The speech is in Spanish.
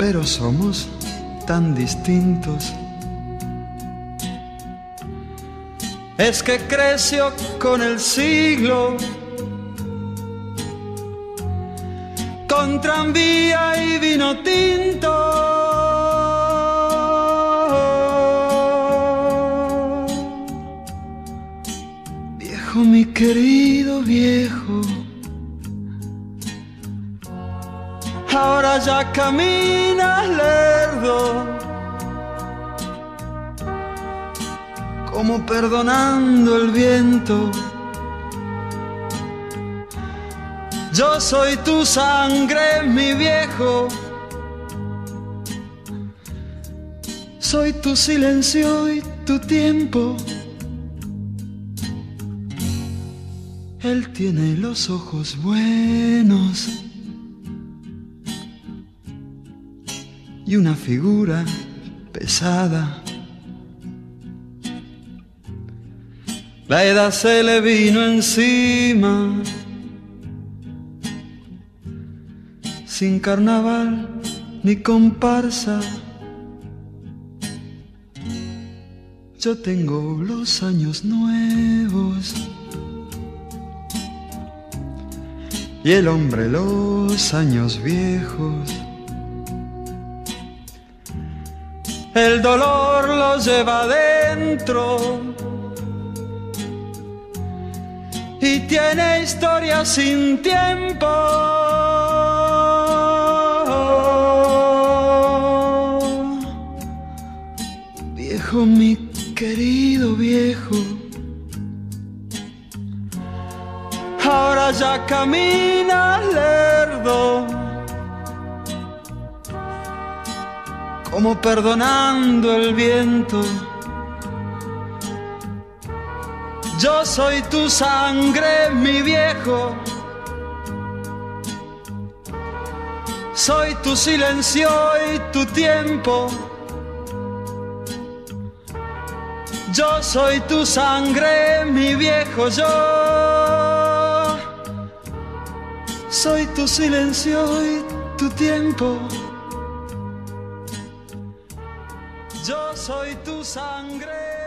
pero somos tan distintos. Es que creció con el siglo, con tranvía y vino tinto. Viejo, mi querido viejo, ya caminas lerdo. como perdonando el viento. Yo soy tu sangre, mi viejo. Soy tu silencio y tu tiempo. Él tiene los ojos buenos y una figura pesada. La edad se le vino encima, sin carnaval ni comparsa. Yo tengo los años nuevos y el hombre los años viejos. El dolor lo lleva adentro. Y tiene historia sin tiempo. Viejo, mi querido viejo, ahora ya camina lerdo, como perdonando el viento. Yo soy tu sangre, mi viejo. Soy tu silencio y tu tiempo. Yo soy tu sangre, mi viejo. Yo soy tu silencio y tu tiempo. Yo soy tu sangre.